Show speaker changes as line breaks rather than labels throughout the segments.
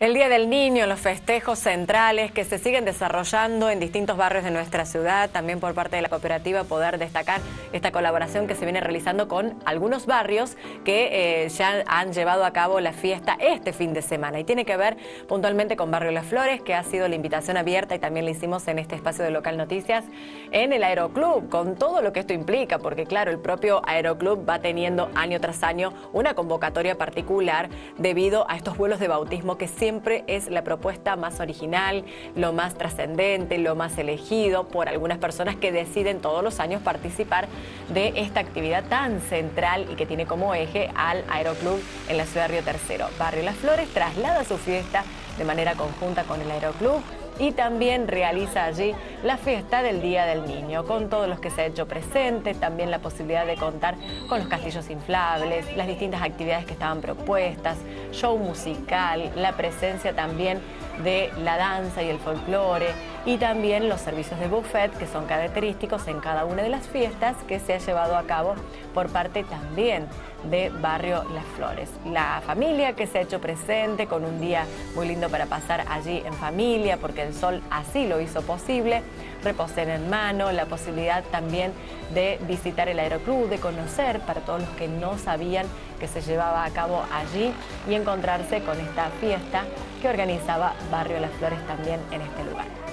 El Día del Niño, los festejos centrales que se siguen desarrollando en distintos barrios de nuestra ciudad, también por parte de la cooperativa poder destacar esta colaboración que se viene realizando con algunos barrios que eh, ya han llevado a cabo la fiesta este fin de semana. Y tiene que ver puntualmente con Barrio Las Flores, que ha sido la invitación abierta y también la hicimos en este espacio de Local Noticias en el Aeroclub, con todo lo que esto implica, porque claro, el propio Aeroclub va teniendo año tras año una convocatoria particular debido a estos vuelos de bautismo que siempre siempre es la propuesta más original, lo más trascendente, lo más elegido por algunas personas que deciden todos los años participar de esta actividad tan central y que tiene como eje al Aeroclub en la ciudad de Río Tercero. Barrio Las Flores traslada su fiesta de manera conjunta con el Aeroclub y también realiza allí la fiesta del Día del Niño, con todos los que se ha hecho presente, también la posibilidad de contar con los castillos inflables, las distintas actividades que estaban propuestas, show musical, la presencia también de la danza y el folclore y también los servicios de buffet que son característicos en cada una de las fiestas que se ha llevado a cabo por parte también de Barrio Las Flores. La familia que se ha hecho presente con un día muy lindo para pasar allí en familia porque el sol así lo hizo posible, reposen en mano, la posibilidad también de visitar el aeroclub, de conocer para todos los que no sabían que se llevaba a cabo allí y encontrarse con esta fiesta que organizaba Barrio Las Flores también en este lugar.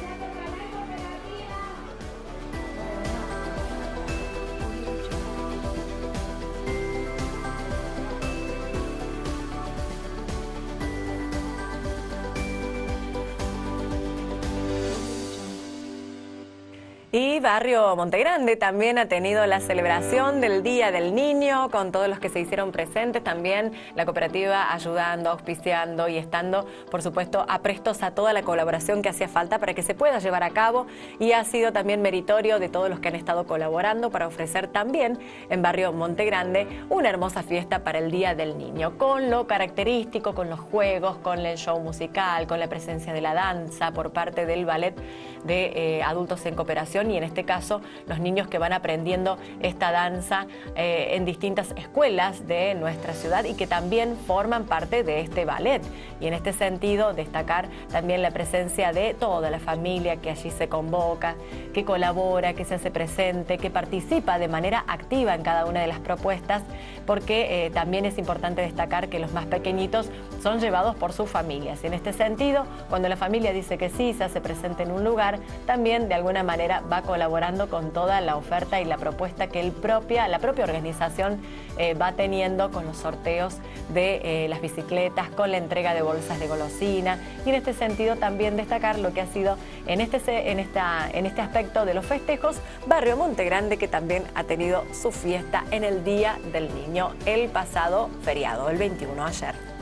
Y Barrio Montegrande también ha tenido la celebración del Día del Niño con todos los que se hicieron presentes, también la cooperativa ayudando, auspiciando y estando, por supuesto, aprestos a toda la colaboración que hacía falta para que se pueda llevar a cabo. Y ha sido también meritorio de todos los que han estado colaborando para ofrecer también en Barrio Montegrande una hermosa fiesta para el Día del Niño, con lo característico, con los juegos, con el show musical, con la presencia de la danza por parte del ballet de eh, adultos en cooperación y en este caso los niños que van aprendiendo esta danza eh, en distintas escuelas de nuestra ciudad y que también forman parte de este ballet. Y en este sentido destacar también la presencia de toda la familia que allí se convoca, que colabora, que se hace presente, que participa de manera activa en cada una de las propuestas, porque eh, también es importante destacar que los más pequeñitos son llevados por sus familias. Y en este sentido, cuando la familia dice que sí, se hace presente en un lugar, también de alguna manera va colaborando con toda la oferta y la propuesta que el propia, la propia organización eh, va teniendo con los sorteos de eh, las bicicletas, con la entrega de bolsas de golosina y en este sentido también destacar lo que ha sido en este, en esta, en este aspecto de los festejos, Barrio Montegrande que también ha tenido su fiesta en el Día del Niño el pasado feriado, el 21 ayer.